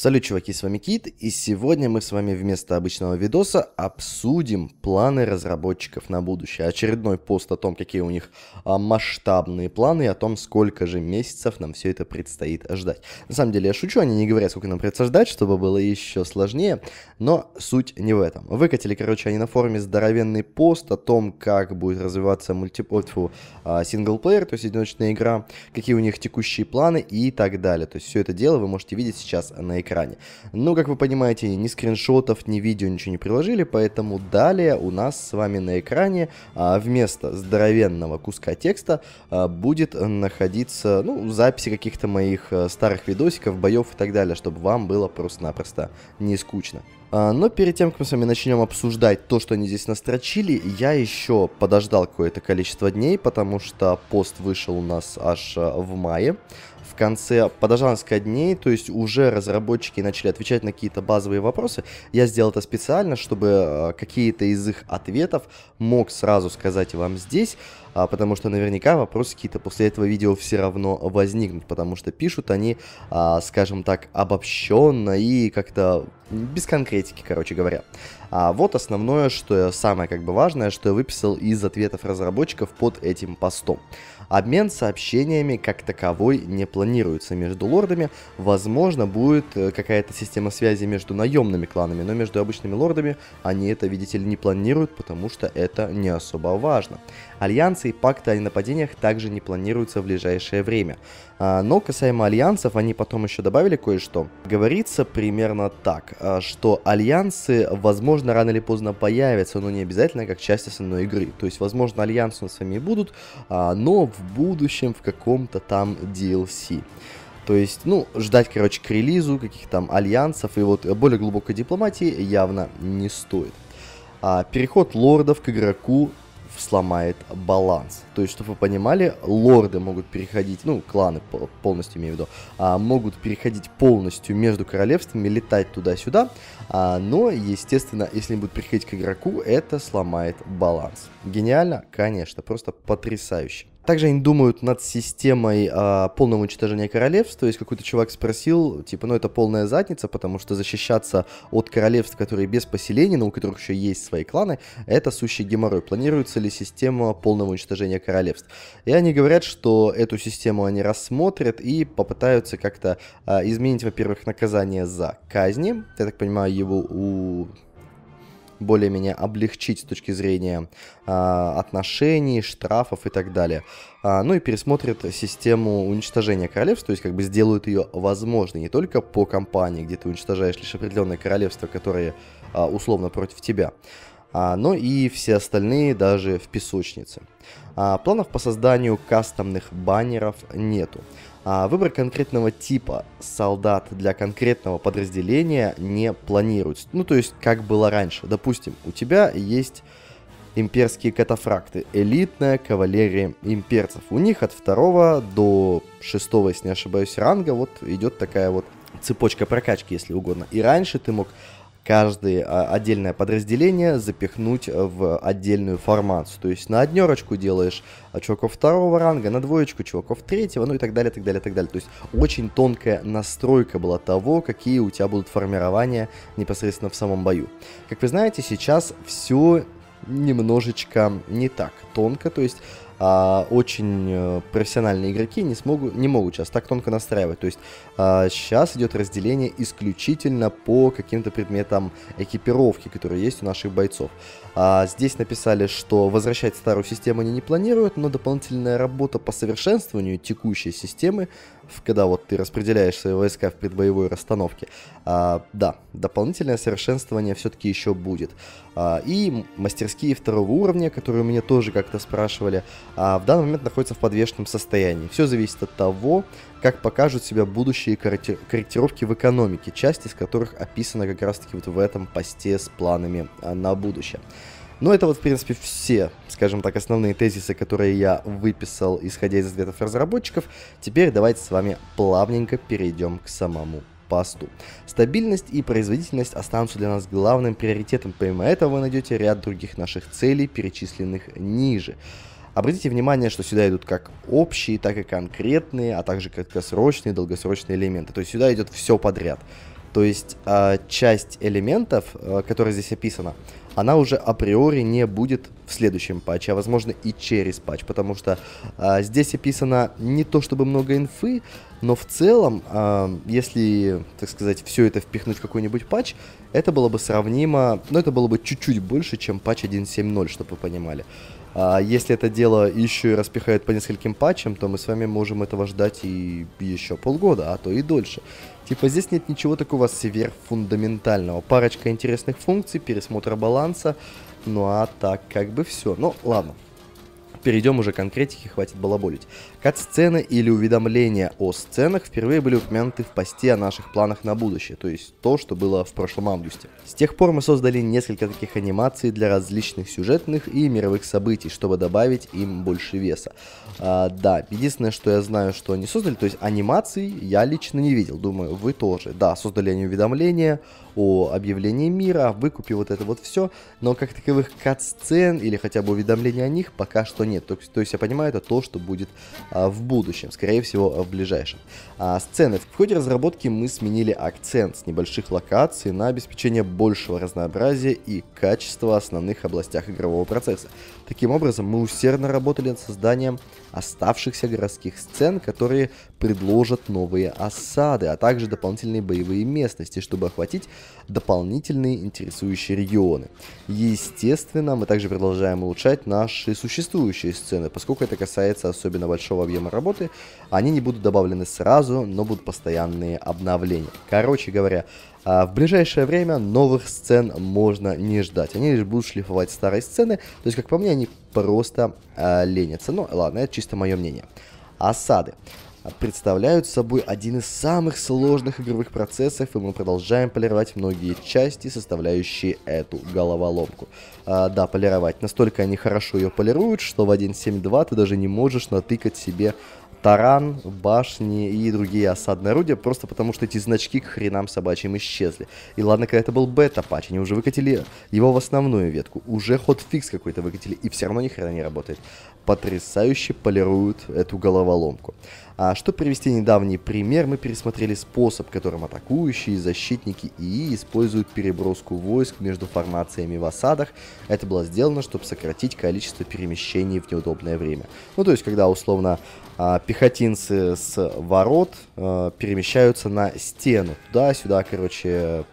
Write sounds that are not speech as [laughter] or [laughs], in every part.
Салют, чуваки, с вами Кит, и сегодня мы с вами вместо обычного видоса обсудим планы разработчиков на будущее. Очередной пост о том, какие у них а, масштабные планы, и о том, сколько же месяцев нам все это предстоит ждать. На самом деле я шучу, они не говорят, сколько нам придется ждать, чтобы было еще сложнее, но суть не в этом. Выкатили, короче, они на форуме здоровенный пост о том, как будет развиваться мультиплеер, а, синглплеер, то есть одиночная игра, какие у них текущие планы и так далее. То есть все это дело вы можете видеть сейчас на экране экране. Но, как вы понимаете, ни скриншотов, ни видео ничего не приложили, поэтому далее у нас с вами на экране а, вместо здоровенного куска текста а, будет находиться, ну, записи каких-то моих а, старых видосиков, боев и так далее, чтобы вам было просто-напросто не скучно. А, но перед тем, как мы с вами начнем обсуждать то, что они здесь настрочили, я еще подождал какое-то количество дней, потому что пост вышел у нас аж а, в мае в конце подождал несколько дней, то есть уже разработчики начали отвечать на какие-то базовые вопросы. Я сделал это специально, чтобы э, какие-то из их ответов мог сразу сказать вам здесь, а, потому что наверняка вопросы какие-то после этого видео все равно возникнут, потому что пишут они, а, скажем так, обобщенно и как-то без конкретики, короче говоря. А вот основное, что самое как бы важное, что я выписал из ответов разработчиков под этим постом. Обмен сообщениями как таковой не планируется между лордами. Возможно, будет э, какая-то система связи между наемными кланами, но между обычными лордами они это, видите ли, не планируют, потому что это не особо важно. Альянсы и пакты о нападениях также не планируются в ближайшее время. А, но касаемо альянсов, они потом еще добавили кое-что. Говорится примерно так, а, что альянсы, возможно, рано или поздно появятся, но не обязательно как часть основной игры. То есть, возможно, альянсы у нас с вами будут, а, но в будущем в каком-то там DLC. То есть, ну, ждать, короче, к релизу каких-то там альянсов и вот более глубокой дипломатии явно не стоит. А, переход лордов к игроку сломает баланс. То есть, чтобы вы понимали, лорды могут переходить, ну, кланы полностью имею в виду, а, могут переходить полностью между королевствами, летать туда-сюда, а, но, естественно, если они будут переходить к игроку, это сломает баланс. Гениально? Конечно, просто потрясающе. Также они думают над системой а, полного уничтожения королевств. То есть какой-то чувак спросил, типа, ну это полная задница, потому что защищаться от королевств, которые без поселений, но у которых еще есть свои кланы, это сущий геморрой. Планируется ли система полного уничтожения королевств? И они говорят, что эту систему они рассмотрят и попытаются как-то а, изменить, во-первых, наказание за казни. Я так понимаю, его у более-менее облегчить с точки зрения а, отношений, штрафов и так далее. А, ну и пересмотрят систему уничтожения королевств, то есть как бы сделают ее возможной не только по компании, где ты уничтожаешь лишь определенное королевство, которое а, условно против тебя, а, но и все остальные даже в песочнице. А, планов по созданию кастомных баннеров нету. А выбор конкретного типа солдат для конкретного подразделения не планируется. Ну, то есть, как было раньше. Допустим, у тебя есть имперские катафракты, элитная кавалерия имперцев. У них от второго до шестого, если не ошибаюсь, ранга вот идет такая вот цепочка прокачки, если угодно. И раньше ты мог каждое а, отдельное подразделение запихнуть в отдельную формацию. То есть на однерочку делаешь а, чуваков второго ранга, на двоечку чуваков третьего, ну и так далее, так далее, так далее. То есть очень тонкая настройка была того, какие у тебя будут формирования непосредственно в самом бою. Как вы знаете, сейчас все немножечко не так тонко, то есть а, очень э, профессиональные игроки не, смогут, не могут сейчас так тонко настраивать. То есть а, сейчас идет разделение исключительно по каким-то предметам экипировки, которые есть у наших бойцов. А, здесь написали, что возвращать старую систему они не планируют, но дополнительная работа по совершенствованию текущей системы, когда вот ты распределяешь свои войска в предбоевой расстановке, а, да, дополнительное совершенствование все-таки еще будет. А, и мастерские второго уровня, которые меня тоже как-то спрашивали, а, в данный момент находятся в подвешенном состоянии. Все зависит от того, как покажут себя будущие корректировки в экономике, часть из которых описана как раз-таки вот в этом посте с планами а, на будущее. Ну, это вот, в принципе, все, скажем так, основные тезисы, которые я выписал, исходя из ответов разработчиков. Теперь давайте с вами плавненько перейдем к самому посту. Стабильность и производительность останутся для нас главным приоритетом. Помимо этого вы найдете ряд других наших целей, перечисленных ниже. Обратите внимание, что сюда идут как общие, так и конкретные, а также краткосрочные, долгосрочные элементы. То есть сюда идет все подряд. То есть э, часть элементов, э, которая здесь описана, она уже априори не будет в следующем патче, а возможно и через патч, потому что э, здесь описано не то чтобы много инфы, но в целом, э, если, так сказать, все это впихнуть в какой-нибудь патч, это было бы сравнимо, но это было бы чуть-чуть больше, чем патч 1.7.0, чтобы вы понимали. А если это дело еще и распихают по нескольким патчам, то мы с вами можем этого ждать и еще полгода, а то и дольше. Типа здесь нет ничего такого сверхфундаментального. Парочка интересных функций, пересмотра баланса, ну а так как бы все. Ну ладно, перейдем уже к конкретике, хватит балаболить. Кат-сцены или уведомления о сценах впервые были упомянуты в посте о наших планах на будущее, то есть то, что было в прошлом августе. С тех пор мы создали несколько таких анимаций для различных сюжетных и мировых событий, чтобы добавить им больше веса. А, да, единственное, что я знаю, что они создали, то есть анимации я лично не видел, думаю, вы тоже. Да, создали они уведомления о объявлении мира, выкупе, вот это вот все, но как таковых кат-сцен или хотя бы уведомлений о них пока что нет. То, то есть я понимаю, это то, что будет а, в будущем, скорее всего в ближайшем. А, сцены. В ходе разработки мы сменили акцент с небольших локаций на обеспечение большего разнообразия и качества в основных областях игрового процесса. Таким образом, мы усердно работали над созданием оставшихся городских сцен, которые предложат новые осады, а также дополнительные боевые местности, чтобы охватить дополнительные интересующие регионы. Естественно, мы также продолжаем улучшать наши существующие сцены, поскольку это касается особенно большого объема работы, они не будут добавлены сразу, но будут постоянные обновления. Короче говоря, а в ближайшее время новых сцен можно не ждать. Они лишь будут шлифовать старые сцены. То есть, как по мне, они просто э, ленятся. Ну, ладно, это чисто мое мнение. Осады представляют собой один из самых сложных игровых процессов, и мы продолжаем полировать многие части, составляющие эту головоломку. А, да, полировать. Настолько они хорошо ее полируют, что в 1.7.2 ты даже не можешь натыкать себе таран, башни и другие осадные орудия, просто потому что эти значки к хренам собачьим исчезли. И ладно, когда это был бета-патч, они уже выкатили его в основную ветку, уже ход-фикс какой-то выкатили, и все равно ни хрена не работает. Потрясающе полируют эту головоломку. А чтобы привести недавний пример, мы пересмотрели способ, которым атакующие защитники ИИ используют переброску войск между формациями в осадах. Это было сделано, чтобы сократить количество перемещений в неудобное время. Ну, то есть, когда условно пехотинцы с ворот а, перемещаются на стену. Туда-сюда, короче,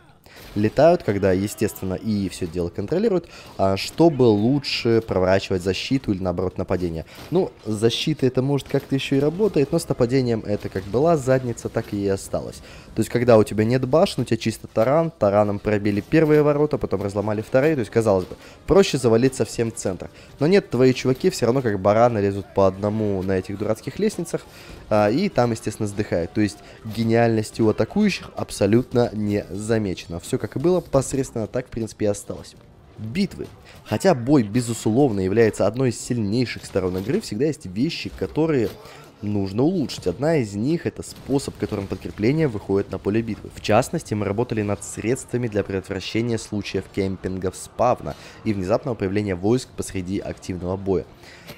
летают, когда, естественно, и все дело контролируют, а, чтобы лучше проворачивать защиту или, наоборот, нападение. Ну, защита это может как-то еще и работает, но с нападением это как была задница, так и осталось. То есть, когда у тебя нет башен, у тебя чисто таран, тараном пробили первые ворота, потом разломали вторые, то есть, казалось бы, проще завалить совсем центр. Но нет, твои чуваки все равно как бараны лезут по одному на этих дурацких лестницах, и там, естественно, сдыхают. То есть, гениальность у атакующих абсолютно не замечена. Все как и было, посредственно так, в принципе, и осталось. Битвы. Хотя бой, безусловно, является одной из сильнейших сторон игры, всегда есть вещи, которые нужно улучшить. Одна из них это способ, которым подкрепление выходит на поле битвы. В частности, мы работали над средствами для предотвращения случаев кемпингов спавна и внезапного появления войск посреди активного боя.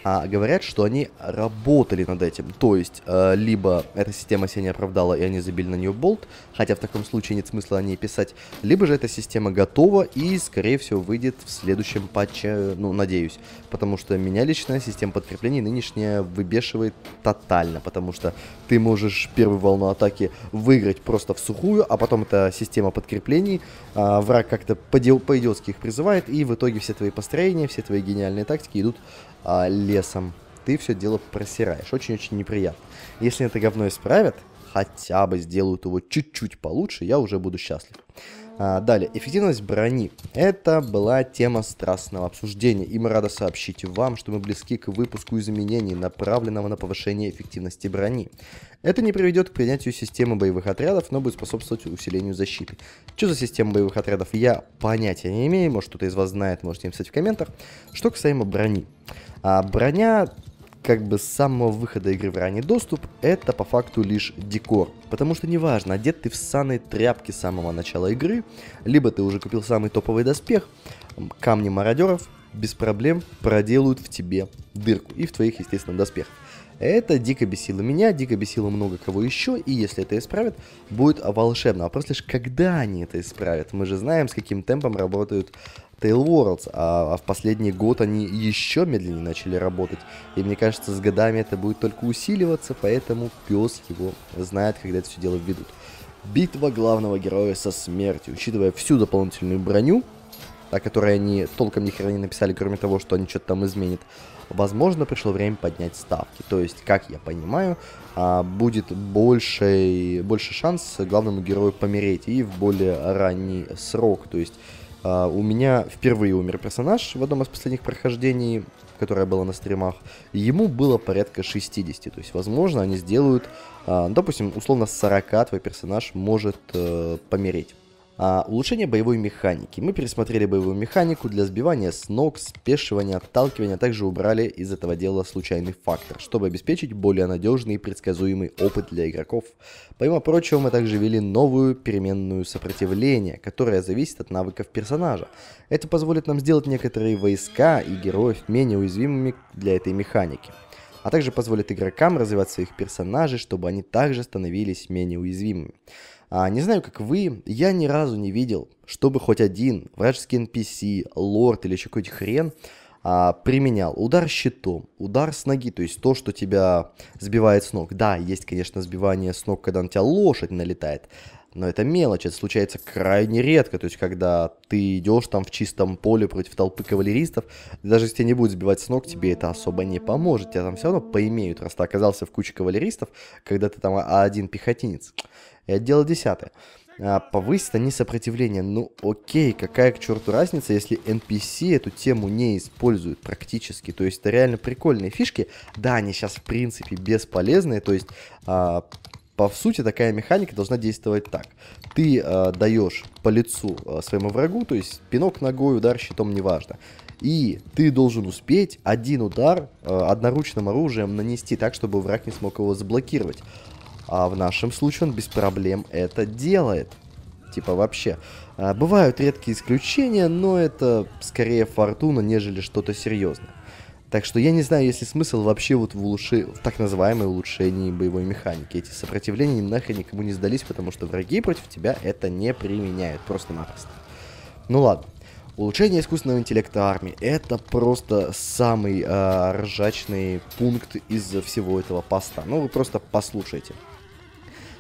А говорят, что они работали над этим. То есть, э, либо эта система себя не оправдала и они забили на нее болт, хотя в таком случае нет смысла о ней писать, либо же эта система готова и, скорее всего, выйдет в следующем патче, ну, надеюсь. Потому что меня лично система подкреплений нынешняя выбешивает тотально, потому что ты можешь первую волну атаки выиграть просто в сухую, а потом эта система подкреплений, а, враг как-то по-идиотски их призывает, и в итоге все твои построения, все твои гениальные тактики идут а, лесом, ты все дело просираешь. Очень-очень неприятно. Если это говно исправят, хотя бы сделают его чуть-чуть получше, я уже буду счастлив. А, далее, эффективность брони. Это была тема страстного обсуждения, и мы рады сообщить вам, что мы близки к выпуску изменений, направленного на повышение эффективности брони. Это не приведет к принятию системы боевых отрядов, но будет способствовать усилению защиты. Что за система боевых отрядов, я понятия не имею, может кто-то из вас знает, можете написать в комментах. Что касаемо брони. А броня как бы с самого выхода игры в ранний доступ, это по факту лишь декор. Потому что неважно, одет ты в ссаные тряпки с самого начала игры, либо ты уже купил самый топовый доспех, камни мародеров без проблем проделают в тебе дырку и в твоих, естественно, доспехах. Это дико бесило меня, дико бесило много кого еще, и если это исправят, будет волшебно. Вопрос лишь, когда они это исправят. Мы же знаем, с каким темпом работают Tail Worlds, а, а в последний год они еще медленнее начали работать. И мне кажется, с годами это будет только усиливаться, поэтому пес его знает, когда это все дело введут. Битва главного героя со смертью. Учитывая всю дополнительную броню, о которой они толком ни хера не написали, кроме того, что они что-то там изменят, возможно, пришло время поднять ставки. То есть, как я понимаю, а, будет больше, больше шанс главному герою помереть и в более ранний срок. То есть, а, у меня впервые умер персонаж в одном из последних прохождений, которое было на стримах. Ему было порядка 60. То есть, возможно, они сделают, а, допустим, условно с 40 твой персонаж может э, помереть. А, улучшение боевой механики. Мы пересмотрели боевую механику для сбивания с ног, спешивания, отталкивания, а также убрали из этого дела случайный фактор, чтобы обеспечить более надежный и предсказуемый опыт для игроков. Помимо прочего, мы также ввели новую переменную сопротивление, которая зависит от навыков персонажа. Это позволит нам сделать некоторые войска и героев менее уязвимыми для этой механики а также позволит игрокам развивать своих персонажей, чтобы они также становились менее уязвимыми. А, не знаю, как вы, я ни разу не видел, чтобы хоть один вражеский NPC, лорд или еще какой-то хрен а, применял удар щитом, удар с ноги, то есть то, что тебя сбивает с ног. Да, есть, конечно, сбивание с ног, когда на тебя лошадь налетает, но это мелочь, это случается крайне редко, то есть когда ты идешь там в чистом поле против толпы кавалеристов, даже если тебя не будет сбивать с ног, тебе это особо не поможет, тебя там все равно поимеют, раз ты оказался в куче кавалеристов, когда ты там один пехотинец. И отдел десятое. А, повысит они сопротивление. Ну окей, какая к черту разница, если NPC эту тему не используют практически. То есть это реально прикольные фишки. Да, они сейчас в принципе бесполезные. То есть а, по сути такая механика должна действовать так. Ты а, даешь по лицу а, своему врагу, то есть пинок ногой, удар щитом, неважно. И ты должен успеть один удар э, одноручным оружием нанести так, чтобы враг не смог его заблокировать. А в нашем случае он без проблем это делает. Типа вообще. А, бывают редкие исключения, но это скорее фортуна, нежели что-то серьезное. Так что я не знаю, есть ли смысл вообще вот в, улучши... в так называемой улучшении боевой механики. Эти сопротивления нахрен никому не сдались, потому что враги против тебя это не применяют. Просто-напросто. Ну ладно. Улучшение искусственного интеллекта армии. Это просто самый э, ржачный пункт из всего этого поста. Ну, вы просто послушайте.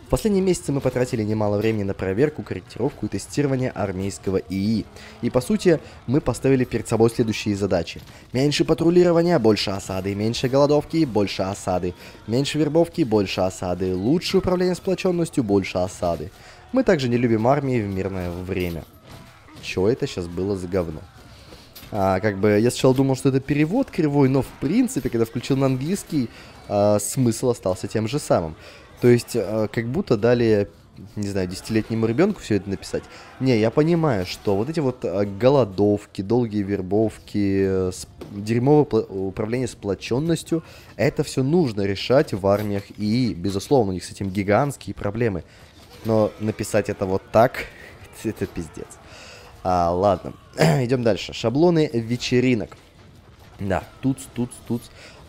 В последние месяцы мы потратили немало времени на проверку, корректировку и тестирование армейского ИИ. И по сути, мы поставили перед собой следующие задачи. Меньше патрулирования, больше осады, меньше голодовки, больше осады, меньше вербовки, больше осады, лучше управление сплоченностью, больше осады. Мы также не любим армии в мирное время. Чё это сейчас было за говно? А, как бы я сначала думал, что это перевод кривой, но в принципе, когда включил на английский, а, смысл остался тем же самым. То есть, э, как будто дали не знаю, десятилетнему ребенку все это написать. Не, я понимаю, что вот эти вот э, голодовки, долгие вербовки, э, дерьмовое управление сплоченностью, это все нужно решать в армиях, и, безусловно, у них с этим гигантские проблемы. Но написать это вот так, [laughs] это пиздец. А, ладно, [clears throat] идем дальше. Шаблоны вечеринок. Да, тут, тут, тут.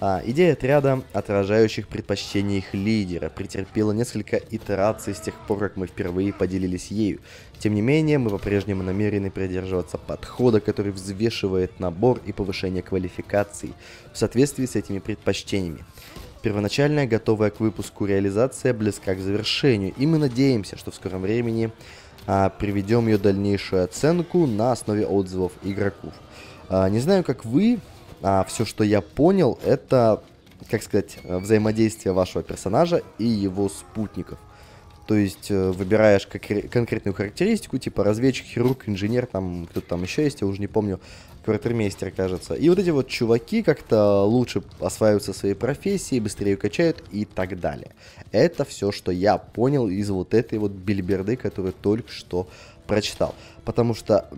А, идея отряда, отражающих предпочтения их лидера, претерпела несколько итераций с тех пор, как мы впервые поделились ею. Тем не менее, мы по-прежнему намерены придерживаться подхода, который взвешивает набор и повышение квалификаций в соответствии с этими предпочтениями. Первоначальная, готовая к выпуску реализация близка к завершению, и мы надеемся, что в скором времени а, приведем ее дальнейшую оценку на основе отзывов игроков. А, не знаю, как вы, а, все, что я понял, это, как сказать, взаимодействие вашего персонажа и его спутников. То есть э, выбираешь конкретную характеристику, типа разведчик, хирург, инженер, там кто-то там еще есть, я уже не помню, квартирмейстер, кажется. И вот эти вот чуваки как-то лучше осваиваются своей профессией, быстрее качают и так далее. Это все, что я понял из вот этой вот бильберды, которую только что прочитал. Потому что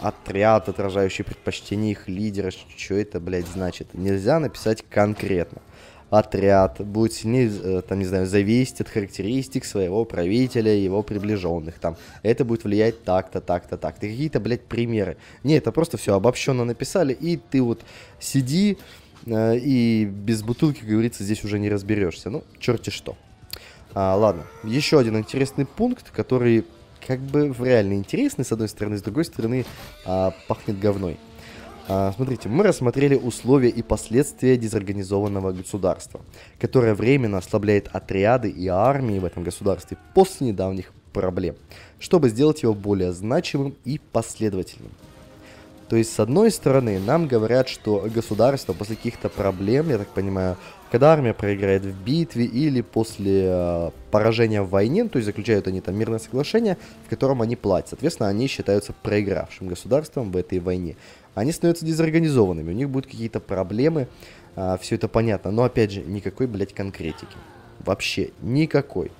отряд, отражающий предпочтения их лидера, что это, блядь, значит? Нельзя написать конкретно. Отряд будет сильнее, э, там, не знаю, зависеть от характеристик своего правителя и его приближенных. Там, это будет влиять так-то, так-то, так-то. Какие-то, блядь, примеры. Не, это просто все обобщенно написали, и ты вот сиди, Э, и без бутылки, как говорится, здесь уже не разберешься. Ну, черти что. А, ладно, еще один интересный пункт, который как бы реально интересный, с одной стороны, с другой стороны, а, пахнет говной. А, смотрите, мы рассмотрели условия и последствия дезорганизованного государства, которое временно ослабляет отряды и армии в этом государстве после недавних проблем, чтобы сделать его более значимым и последовательным. То есть, с одной стороны, нам говорят, что государство после каких-то проблем, я так понимаю, когда армия проиграет в битве или после э, поражения в войне, то есть заключают они там мирное соглашение, в котором они платят. Соответственно, они считаются проигравшим государством в этой войне. Они становятся дезорганизованными, у них будут какие-то проблемы, э, все это понятно. Но опять же, никакой, блядь, конкретики. Вообще никакой.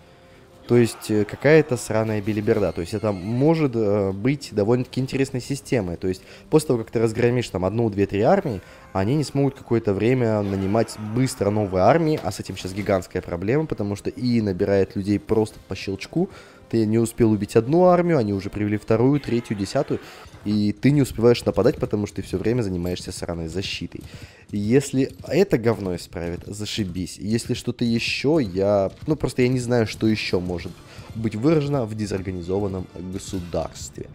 То есть э, какая-то сраная билиберда. То есть это может э, быть довольно-таки интересной системой. То есть после того, как ты разгромишь там одну, две, три армии, они не смогут какое-то время нанимать быстро новые армии, а с этим сейчас гигантская проблема, потому что и набирает людей просто по щелчку, ты не успел убить одну армию, они уже привели вторую, третью, десятую, и ты не успеваешь нападать, потому что ты все время занимаешься сраной защитой. Если это говно исправит, зашибись. Если что-то еще, я... Ну, просто я не знаю, что еще может быть выражено в дезорганизованном государстве.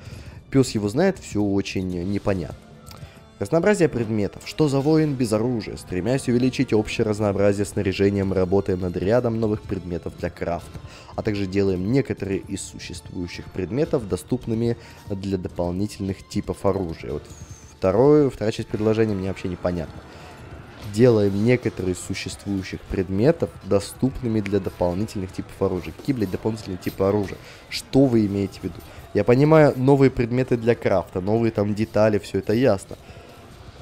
Пес его знает, все очень непонятно. Разнообразие предметов. Что за воин без оружия? Стремясь увеличить общее разнообразие снаряжения, мы работаем над рядом новых предметов для крафта, а также делаем некоторые из существующих предметов доступными для дополнительных типов оружия. Вот второе, вторая часть предложения мне вообще непонятна. Делаем некоторые из существующих предметов доступными для дополнительных типов оружия. Какие, блядь, дополнительные типы оружия? Что вы имеете в виду? Я понимаю, новые предметы для крафта, новые там детали, все это ясно.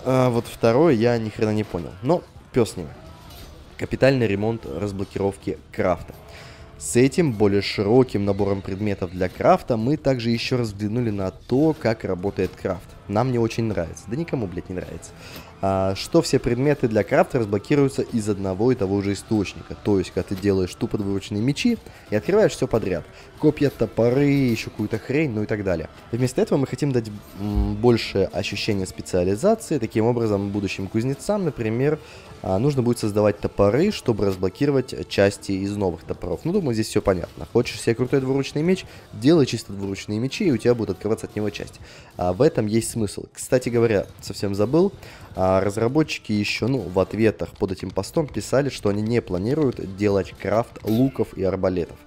А вот второе я ни хрена не понял. Но пес с ним. Капитальный ремонт разблокировки крафта. С этим более широким набором предметов для крафта мы также еще раз взглянули на то, как работает крафт. Нам не очень нравится. Да никому, блядь, не нравится что все предметы для крафта разблокируются из одного и того же источника. То есть, когда ты делаешь тупо двуручные мечи и открываешь все подряд. Копья, топоры, еще какую-то хрень, ну и так далее. Вместо этого мы хотим дать больше ощущения специализации. Таким образом, будущим кузнецам, например, а, нужно будет создавать топоры, чтобы разблокировать части из новых топоров. Ну, думаю, здесь все понятно. Хочешь себе крутой двуручный меч, делай чисто двуручные мечи, и у тебя будут открываться от него части. А, в этом есть смысл. Кстати говоря, совсем забыл, а, разработчики еще, ну, в ответах под этим постом писали, что они не планируют делать крафт луков и арбалетов.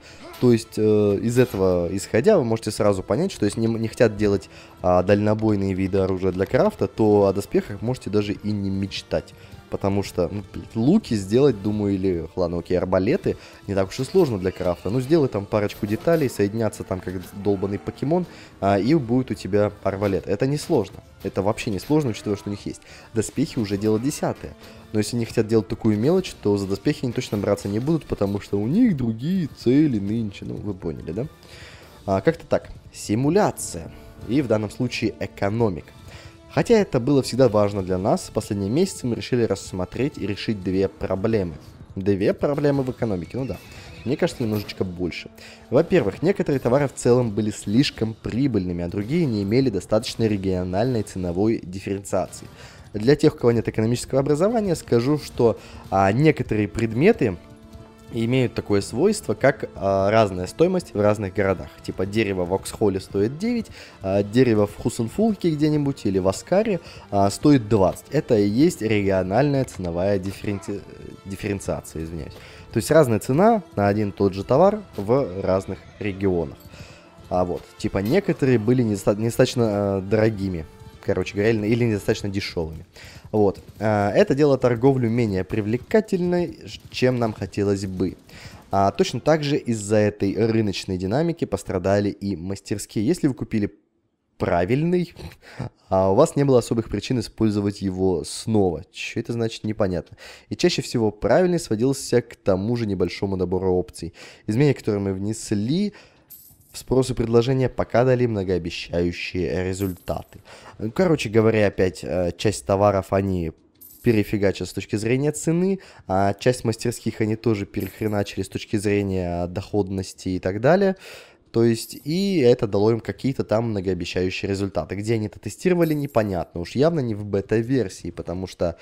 То есть э, из этого исходя вы можете сразу понять, что если не, не хотят делать а, дальнобойные виды оружия для крафта, то о доспехах можете даже и не мечтать. Потому что ну, луки сделать, думаю, или, ладно, окей, арбалеты, не так уж и сложно для крафта. Ну, сделай там парочку деталей, соединяться там как долбанный покемон, а, и будет у тебя арбалет. Это не сложно. Это вообще не сложно, учитывая, что у них есть. Доспехи уже дело десятое. Но если они хотят делать такую мелочь, то за доспехи они точно браться не будут, потому что у них другие цели нынче. Ну, вы поняли, да? А, как-то так. Симуляция. И в данном случае экономика. Хотя это было всегда важно для нас, в последние месяцы мы решили рассмотреть и решить две проблемы. Две проблемы в экономике, ну да. Мне кажется, немножечко больше. Во-первых, некоторые товары в целом были слишком прибыльными, а другие не имели достаточной региональной ценовой дифференциации. Для тех, у кого нет экономического образования, скажу, что а, некоторые предметы имеют такое свойство, как а, разная стоимость в разных городах. Типа дерево в Оксхолле стоит 9, а дерево в Хусенфулке где-нибудь или в Аскаре а, стоит 20. Это и есть региональная ценовая дифференци... дифференциация, извиняюсь. То есть разная цена на один и тот же товар в разных регионах. А вот, типа некоторые были недостаточно э, дорогими, короче говоря, или недостаточно дешевыми. Вот. А, это делает торговлю менее привлекательной, чем нам хотелось бы. А точно так же из-за этой рыночной динамики пострадали и мастерские. Если вы купили правильный, а у вас не было особых причин использовать его снова. Что это значит, непонятно. И чаще всего правильный сводился к тому же небольшому набору опций. Изменения, которые мы внесли, спрос и предложение пока дали многообещающие результаты. Короче говоря, опять э, часть товаров они перефигачат с точки зрения цены, а часть мастерских они тоже перехреначили с точки зрения доходности и так далее. То есть, и это дало им какие-то там многообещающие результаты. Где они это тестировали, непонятно. Уж явно не в бета-версии, потому что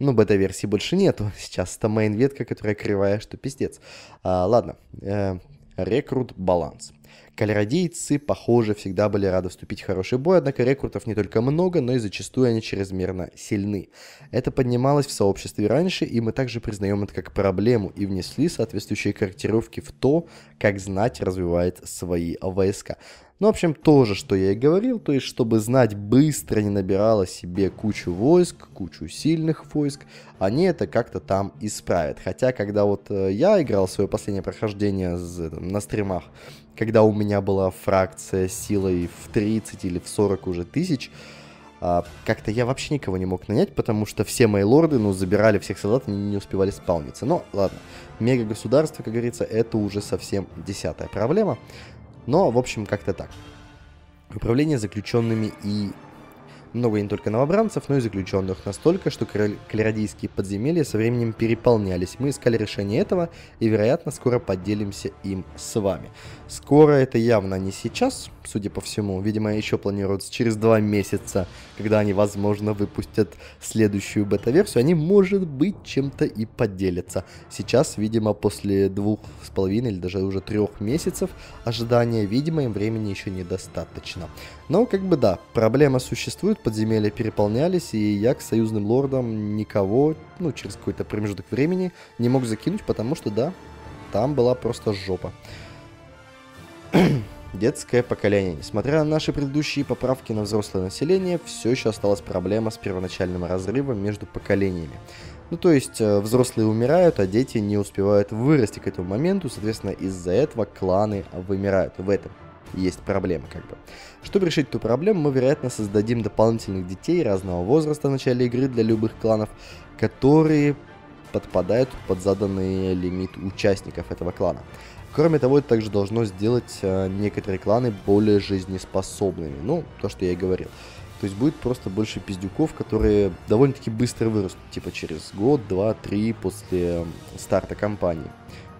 Ну, бета-версии больше нету. [laughs] Сейчас это мейн-ветка, которая кривая, что пиздец. А, ладно. Э, рекрут баланс. Калеродийцы, похоже, всегда были рады вступить в хороший бой, однако рекрутов не только много, но и зачастую они чрезмерно сильны. Это поднималось в сообществе раньше, и мы также признаем это как проблему и внесли соответствующие корректировки в то, как знать развивает свои войска. Ну, в общем, то же, что я и говорил, то есть, чтобы знать быстро не набирала себе кучу войск, кучу сильных войск, они это как-то там исправят. Хотя, когда вот э, я играл свое последнее прохождение на стримах, когда у меня была фракция силой в 30 или в 40 уже тысяч, а, как-то я вообще никого не мог нанять, потому что все мои лорды, ну, забирали всех солдат и не успевали спауниться. Но, ладно, мега-государство, как говорится, это уже совсем десятая проблема. Но, в общем, как-то так. Управление заключенными и много не только новобранцев, но и заключенных настолько, что калеродийские подземелья со временем переполнялись. Мы искали решение этого и, вероятно, скоро поделимся им с вами. Скоро это явно не сейчас, судя по всему. Видимо, еще планируется через два месяца, когда они, возможно, выпустят следующую бета-версию. Они, может быть, чем-то и поделятся. Сейчас, видимо, после двух с половиной или даже уже трех месяцев ожидания, видимо, им времени еще недостаточно. Но, как бы да, проблема существует, подземелья переполнялись, и я к союзным лордам никого, ну, через какой-то промежуток времени не мог закинуть, потому что, да, там была просто жопа. [clears throat] Детское поколение. Несмотря на наши предыдущие поправки на взрослое население, все еще осталась проблема с первоначальным разрывом между поколениями. Ну, то есть, э, взрослые умирают, а дети не успевают вырасти к этому моменту, соответственно, из-за этого кланы вымирают. В этом есть проблема, как бы. Чтобы решить эту проблему, мы, вероятно, создадим дополнительных детей разного возраста в начале игры для любых кланов, которые подпадают под заданный лимит участников этого клана. Кроме того, это также должно сделать э, некоторые кланы более жизнеспособными. Ну, то, что я и говорил. То есть будет просто больше пиздюков, которые довольно-таки быстро вырастут, типа через год, два, три после старта кампании.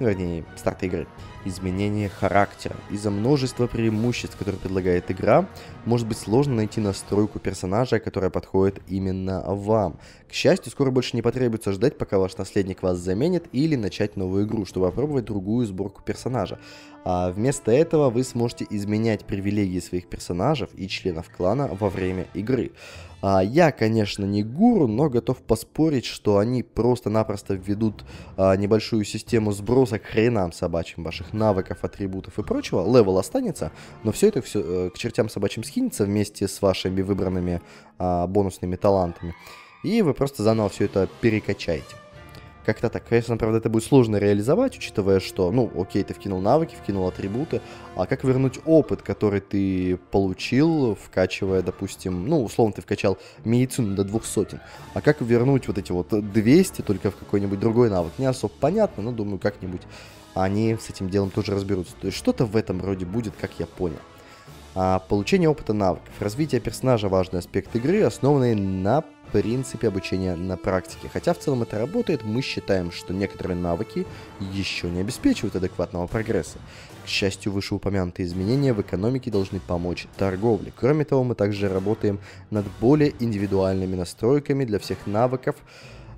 Ну, вернее, старта игры изменение характера. Из-за множества преимуществ, которые предлагает игра, может быть сложно найти настройку персонажа, которая подходит именно вам. К счастью, скоро больше не потребуется ждать, пока ваш наследник вас заменит, или начать новую игру, чтобы опробовать другую сборку персонажа. А вместо этого вы сможете изменять привилегии своих персонажей и членов клана во время игры. А, я, конечно, не гуру, но готов поспорить, что они просто-напросто введут а, небольшую систему сброса к хренам собачьим ваших навыков, атрибутов и прочего. Левел останется, но все это все э, к чертям собачьим скинется вместе с вашими выбранными а, бонусными талантами. И вы просто заново все это перекачаете. Как-то так. Конечно, правда, это будет сложно реализовать, учитывая, что, ну, окей, ты вкинул навыки, вкинул атрибуты, а как вернуть опыт, который ты получил, вкачивая, допустим, ну, условно, ты вкачал медицину до двух сотен, а как вернуть вот эти вот 200 только в какой-нибудь другой навык, не особо понятно, но думаю, как-нибудь они с этим делом тоже разберутся. То есть что-то в этом роде будет, как я понял. А получение опыта навыков. Развитие персонажа – важный аспект игры, основанный на принципе обучения на практике. Хотя в целом это работает, мы считаем, что некоторые навыки еще не обеспечивают адекватного прогресса. К счастью, вышеупомянутые изменения в экономике должны помочь торговле. Кроме того, мы также работаем над более индивидуальными настройками для всех навыков,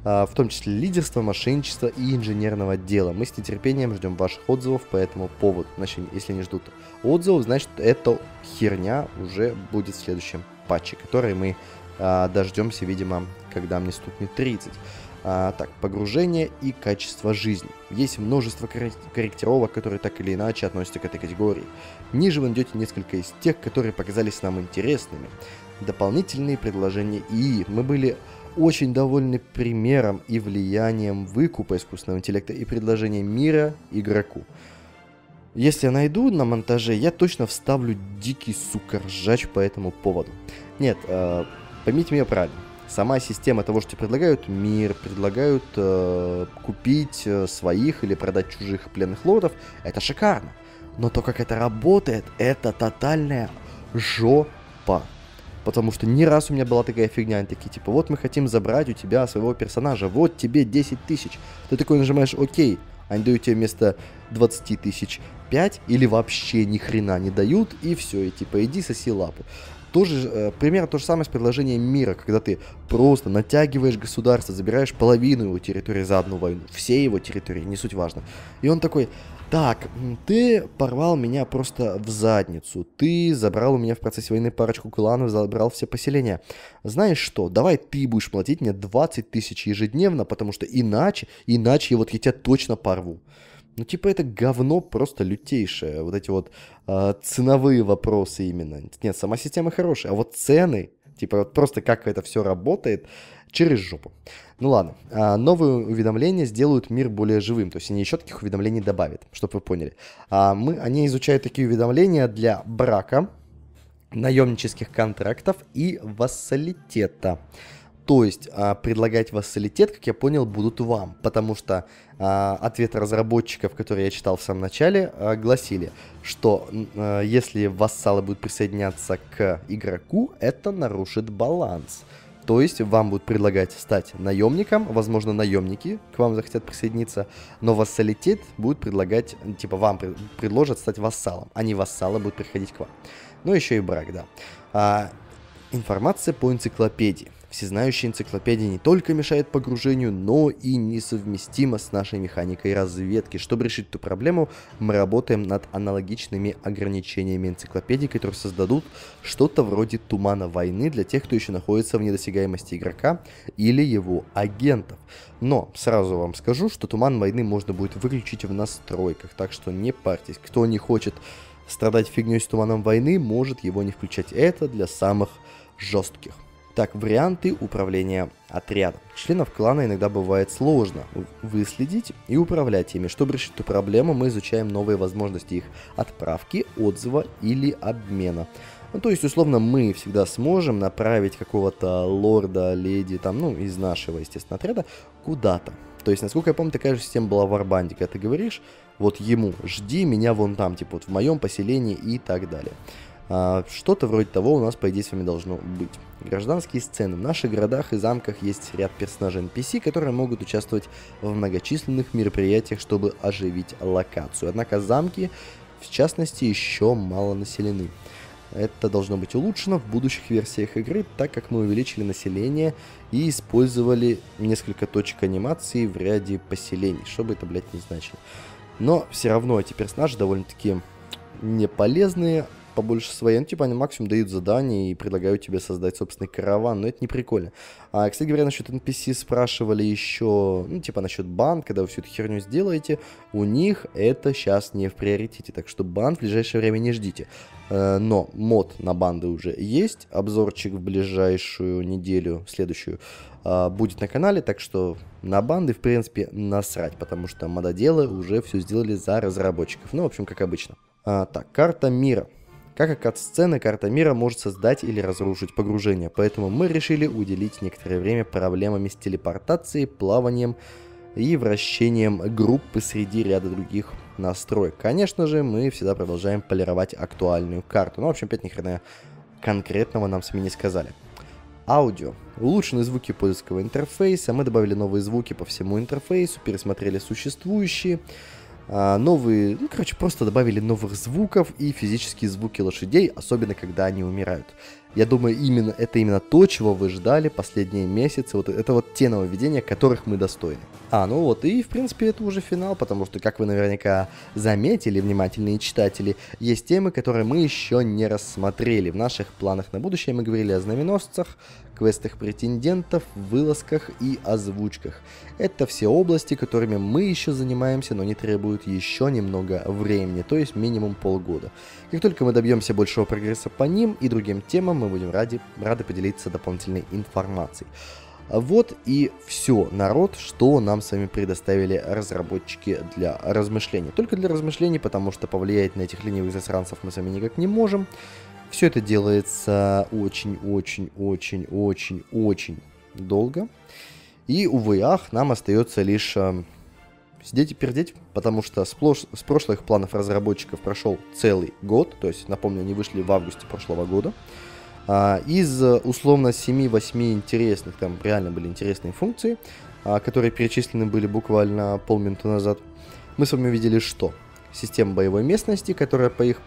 а, в том числе лидерства, мошенничества и инженерного дела. Мы с нетерпением ждем ваших отзывов по этому поводу. Значит, если не ждут отзывов, значит, эта херня уже будет в следующем патче, который мы а, дождемся, видимо, когда мне стукнет 30. А, так, погружение и качество жизни. Есть множество корректировок, которые так или иначе относятся к этой категории. Ниже вы найдете несколько из тех, которые показались нам интересными. Дополнительные предложения и мы были очень довольны примером и влиянием выкупа искусственного интеллекта и предложения мира игроку. Если я найду на монтаже, я точно вставлю дикий сука ржач по этому поводу. Нет, э, Поймите меня правильно. Сама система того, что тебе предлагают мир, предлагают э, купить э, своих или продать чужих пленных лордов, это шикарно. Но то, как это работает, это тотальная жопа. Потому что ни раз у меня была такая фигня, они такие, типа, вот мы хотим забрать у тебя своего персонажа, вот тебе 10 тысяч. Ты такой нажимаешь ОК, они дают тебе вместо 20 тысяч 5 или вообще ни хрена не дают, и все, и типа иди соси лапу. Тоже, э, примерно то же самое с предложением мира, когда ты просто натягиваешь государство, забираешь половину его территории за одну войну, все его территории, не суть важно. И он такой, так, ты порвал меня просто в задницу. Ты забрал у меня в процессе войны парочку кланов, забрал все поселения. Знаешь что, давай ты будешь платить мне 20 тысяч ежедневно, потому что иначе, иначе вот я тебя точно порву. Ну, типа, это говно просто лютейшее. Вот эти вот э, ценовые вопросы именно. Нет, сама система хорошая, а вот цены, типа, вот просто как это все работает, через жопу. Ну ладно, а, новые уведомления сделают мир более живым, то есть они еще таких уведомлений добавят, чтобы вы поняли. А мы, они изучают такие уведомления для брака, наемнических контрактов и вассалитета. То есть а, предлагать вассалитет, как я понял, будут вам, потому что а, ответы разработчиков, которые я читал в самом начале, а, гласили, что если вассалы будут присоединяться к игроку, это нарушит баланс. То есть вам будут предлагать стать наемником, возможно, наемники к вам захотят присоединиться, но вассалитет будет предлагать, типа вам предложат стать вассалом, а не вассалы будут приходить к вам. Ну, еще и брак, да. А, информация по энциклопедии. Всезнающая энциклопедия не только мешает погружению, но и несовместима с нашей механикой разведки. Чтобы решить эту проблему, мы работаем над аналогичными ограничениями энциклопедии, которые создадут что-то вроде тумана войны для тех, кто еще находится в недосягаемости игрока или его агентов. Но сразу вам скажу, что туман войны можно будет выключить в настройках, так что не парьтесь. Кто не хочет страдать фигней с туманом войны, может его не включать. Это для самых жестких. Так, варианты управления отрядом. Членов клана иногда бывает сложно выследить и управлять ими. Чтобы решить эту проблему, мы изучаем новые возможности их отправки, отзыва или обмена. Ну, то есть, условно, мы всегда сможем направить какого-то лорда, леди, там, ну, из нашего, естественно, отряда куда-то. То есть, насколько я помню, такая же система была в Арбанде, когда ты говоришь, вот ему, жди меня вон там, типа, вот в моем поселении и так далее. А, что-то вроде того у нас, по идее, с вами должно быть. Гражданские сцены. В наших городах и замках есть ряд персонажей NPC, которые могут участвовать в многочисленных мероприятиях, чтобы оживить локацию. Однако замки, в частности, еще мало населены. Это должно быть улучшено в будущих версиях игры, так как мы увеличили население и использовали несколько точек анимации в ряде поселений, что бы это, блядь, не значило. Но все равно эти персонажи довольно-таки не полезные, побольше своей. Ну, типа, они максимум дают задания и предлагают тебе создать собственный караван, но это не прикольно. А, кстати говоря, насчет NPC спрашивали еще, ну, типа, насчет банд, когда вы всю эту херню сделаете, у них это сейчас не в приоритете, так что банд в ближайшее время не ждите. Э, но мод на банды уже есть, обзорчик в ближайшую неделю, следующую, а, будет на канале, так что на банды, в принципе, насрать, потому что мододелы уже все сделали за разработчиков. Ну, в общем, как обычно. А, так, карта мира. Как и кат-сцены, карта мира может создать или разрушить погружение, поэтому мы решили уделить некоторое время проблемами с телепортацией, плаванием и вращением группы среди ряда других настроек. Конечно же, мы всегда продолжаем полировать актуальную карту. Ну, в общем, опять ни хрена конкретного нам с вами не сказали. Аудио. Улучшены звуки поискового интерфейса, мы добавили новые звуки по всему интерфейсу, пересмотрели существующие, новые, ну, короче, просто добавили новых звуков и физические звуки лошадей, особенно когда они умирают. Я думаю, именно это именно то, чего вы ждали последние месяцы. Вот это вот те нововведения, которых мы достойны. А, ну вот, и в принципе это уже финал, потому что, как вы наверняка заметили, внимательные читатели, есть темы, которые мы еще не рассмотрели. В наших планах на будущее мы говорили о знаменосцах, квестах претендентов, вылазках и озвучках. Это все области, которыми мы еще занимаемся, но не требуют еще немного времени, то есть минимум полгода. Как только мы добьемся большего прогресса по ним и другим темам, мы будем ради, рады поделиться дополнительной информацией. Вот и все, народ, что нам с вами предоставили разработчики для размышлений. Только для размышлений, потому что повлиять на этих ленивых засранцев мы с вами никак не можем. Все это делается очень-очень-очень-очень-очень долго. И, увы, ах, нам остается лишь э, сидеть и пердеть, потому что с, плош... с прошлых планов разработчиков прошел целый год, то есть, напомню, они вышли в августе прошлого года. А, из, условно, 7-8 интересных, там реально были интересные функции, а, которые перечислены были буквально полминуты назад, мы с вами увидели что? систему боевой местности, которая по их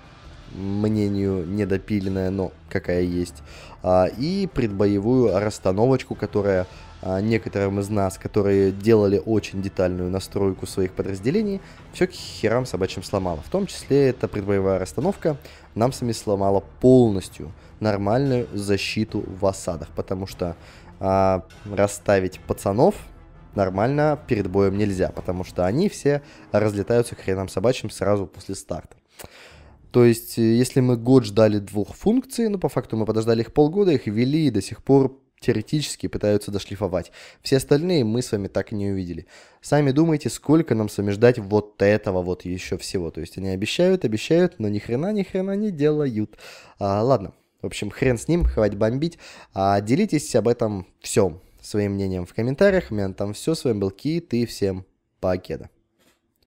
мнению недопиленная, но какая есть, а, и предбоевую расстановочку, которая а, некоторым из нас, которые делали очень детальную настройку своих подразделений, все к херам собачьим сломала. В том числе эта предбоевая расстановка нам сами сломала полностью нормальную защиту в осадах, потому что а, расставить пацанов нормально перед боем нельзя, потому что они все разлетаются к хренам собачьим сразу после старта. То есть, э, если мы год ждали двух функций, ну, по факту мы подождали их полгода, их ввели и до сих пор теоретически пытаются дошлифовать. Все остальные мы с вами так и не увидели. Сами думайте, сколько нам с вами ждать вот этого вот еще всего. То есть они обещают, обещают, но ни хрена, ни хрена не делают. А, ладно, в общем, хрен с ним, хватит бомбить. А, делитесь об этом всем своим мнением в комментариях. У меня там все. С вами был Кит и всем покеда.